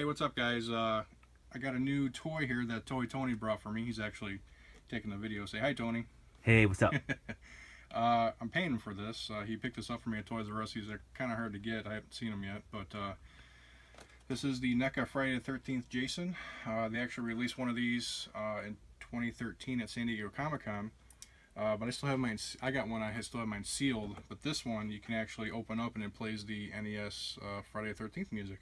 Hey, what's up guys? Uh, I got a new toy here that Toy Tony brought for me. He's actually taking the video. Say hi, Tony. Hey, what's up? uh, I'm paying for this. Uh, he picked this up for me at Toys R Us. These are kind of hard to get. I haven't seen them yet, but uh, this is the NECA Friday the 13th Jason. Uh, they actually released one of these uh, in 2013 at San Diego Comic Con. But I still have mine. I got one. I still have mine sealed. But this one you can actually open up and it plays the NES Friday the 13th music.